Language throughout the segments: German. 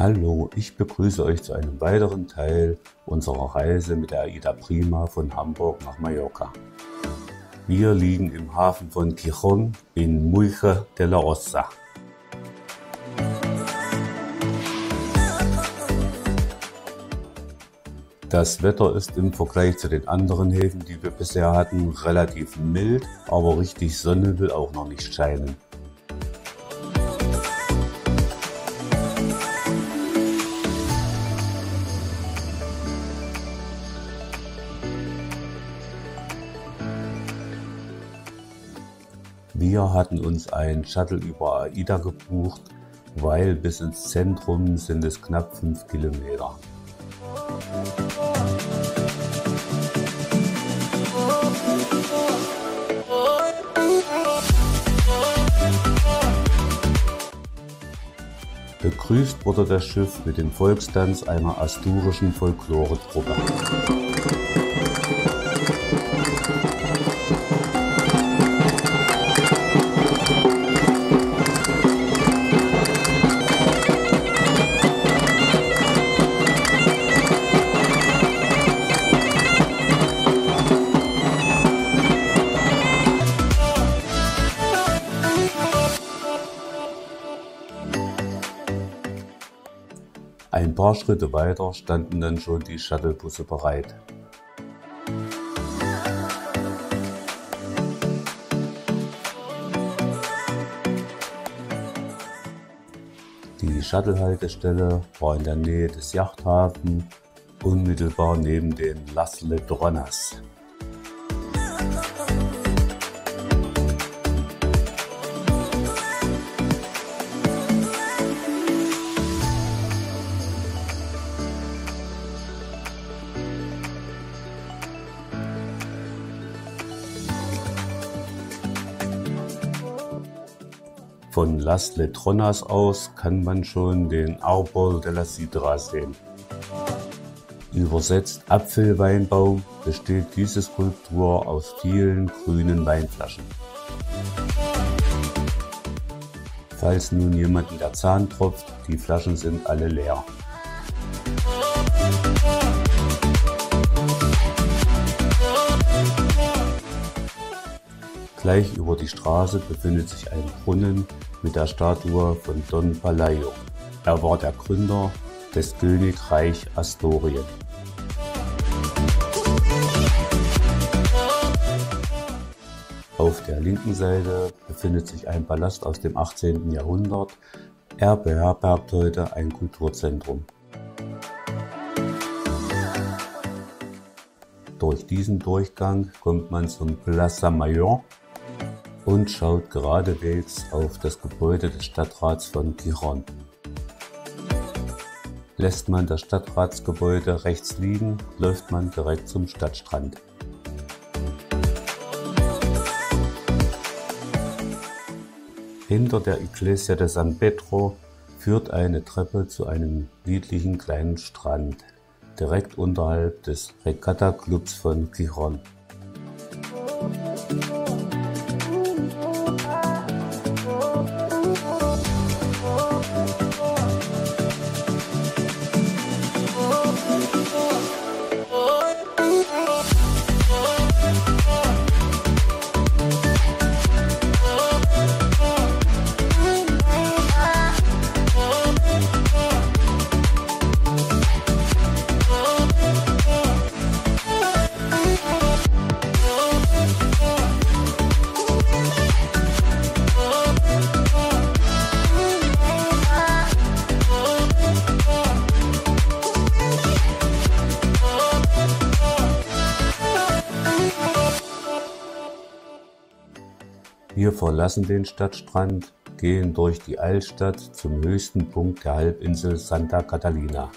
Hallo, ich begrüße euch zu einem weiteren Teil unserer Reise mit der Aida Prima von Hamburg nach Mallorca. Wir liegen im Hafen von Gijón in Muiche de la Ossa. Das Wetter ist im Vergleich zu den anderen Häfen, die wir bisher hatten, relativ mild, aber richtig Sonne will auch noch nicht scheinen. Wir hatten uns ein Shuttle über AIDA gebucht, weil bis ins Zentrum sind es knapp 5 Kilometer. Begrüßt wurde das Schiff mit dem Volkstanz einer asturischen Folkloretruppe. Paar Schritte weiter standen dann schon die Shuttlebusse bereit. Die Shuttle-Haltestelle war in der Nähe des Yachthafens, unmittelbar neben den Las Ledronas. Von Las Letronas aus kann man schon den Arbol de la Sidra sehen. Übersetzt Apfelweinbaum besteht diese Skulptur aus vielen grünen Weinflaschen. Falls nun jemand in der Zahn tropft, die Flaschen sind alle leer. Gleich über die Straße befindet sich ein Brunnen mit der Statue von Don Palaio. Er war der Gründer des Königreich Astorien. Auf der linken Seite befindet sich ein Palast aus dem 18. Jahrhundert. Er beherbergt heute ein Kulturzentrum. Durch diesen Durchgang kommt man zum Plaza Mayor, und schaut geradewegs auf das Gebäude des Stadtrats von Giron. Lässt man das Stadtratsgebäude rechts liegen, läuft man direkt zum Stadtstrand. Hinter der Iglesia de San Pedro führt eine Treppe zu einem niedlichen kleinen Strand, direkt unterhalb des Regatta Clubs von Giron. Wir verlassen den Stadtstrand, gehen durch die Altstadt zum höchsten Punkt der Halbinsel Santa Catalina.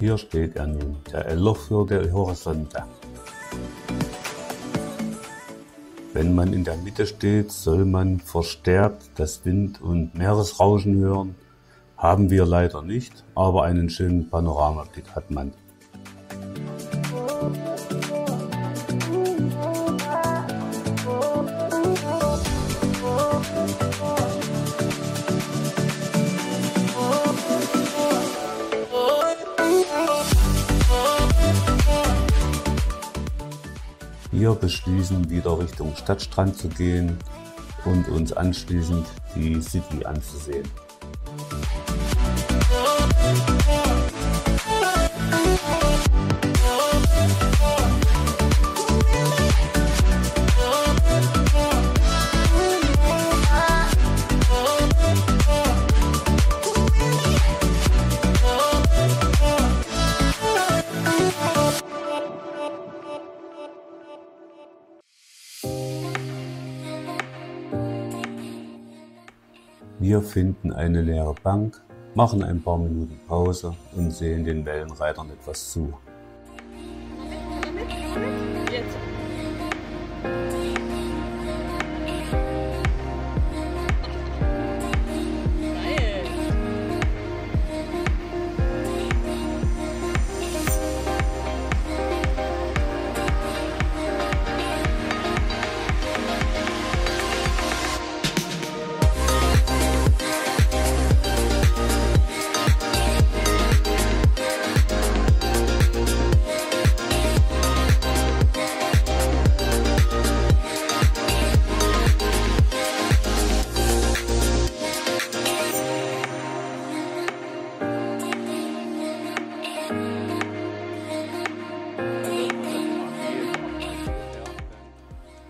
Hier steht er nun, der Elogio del Horizonte. Wenn man in der Mitte steht, soll man verstärkt das Wind- und Meeresrauschen hören Haben wir leider nicht, aber einen schönen Panoramablick hat man. Wir beschließen wieder Richtung Stadtstrand zu gehen und uns anschließend die City anzusehen. Wir finden eine leere Bank, machen ein paar Minuten Pause und sehen den Wellenreitern etwas zu.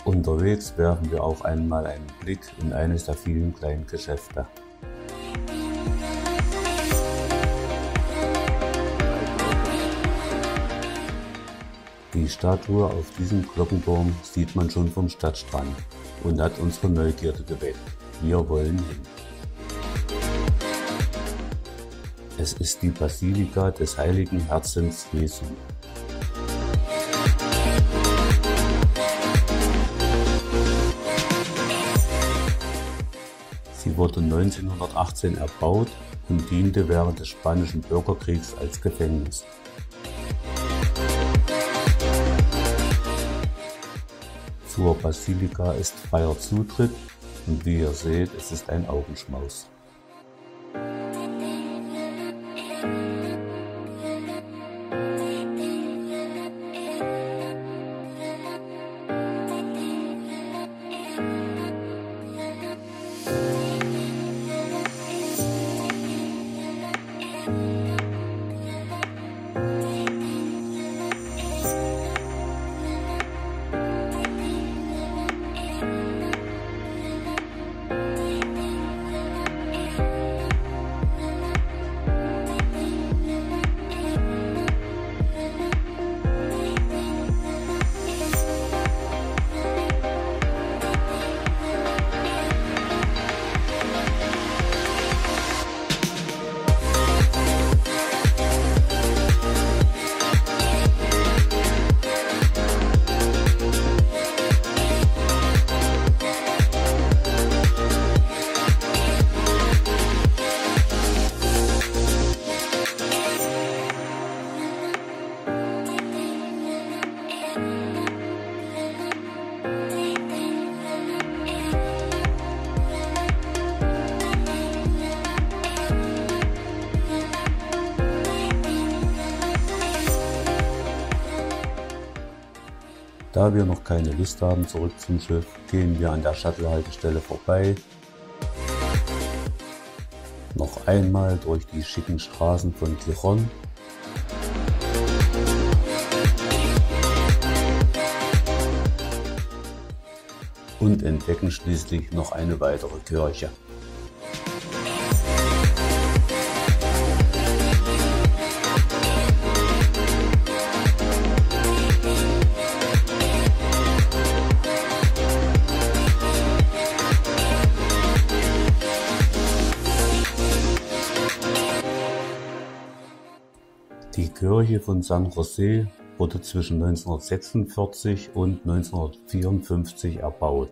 Unterwegs werfen wir auch einmal einen Blick in eines der vielen kleinen Geschäfte. Die Statue auf diesem Glockenturm sieht man schon vom Stadtstrand und hat unsere Neugierde geweckt. Wir wollen hin. Es ist die Basilika des Heiligen Herzens Jesu. Wurde 1918 erbaut und diente während des Spanischen Bürgerkriegs als Gefängnis. Zur Basilika ist freier Zutritt und wie ihr seht, es ist ein Augenschmaus. Da wir noch keine Lust haben, zurück zum Schiff, gehen wir an der Shuttle-Haltestelle vorbei. Noch einmal durch die schicken Straßen von Gijon. Und entdecken schließlich noch eine weitere Kirche. Kirche von San José wurde zwischen 1946 und 1954 erbaut.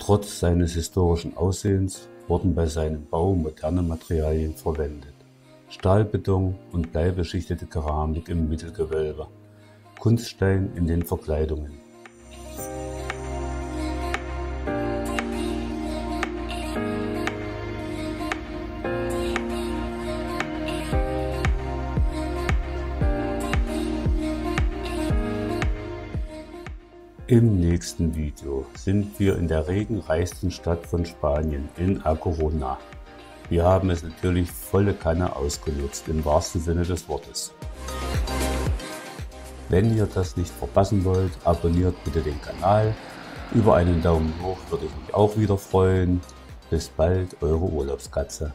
Trotz seines historischen Aussehens wurden bei seinem Bau moderne Materialien verwendet. Stahlbeton und bleibeschichtete Keramik im Mittelgewölbe, Kunststein in den Verkleidungen. Im nächsten Video sind wir in der regenreichsten Stadt von Spanien, in A Coruña. Wir haben es natürlich volle Kanne ausgenutzt, im wahrsten Sinne des Wortes. Wenn ihr das nicht verpassen wollt, abonniert bitte den Kanal. Über einen Daumen hoch würde ich mich auch wieder freuen. Bis bald, eure Urlaubskatze.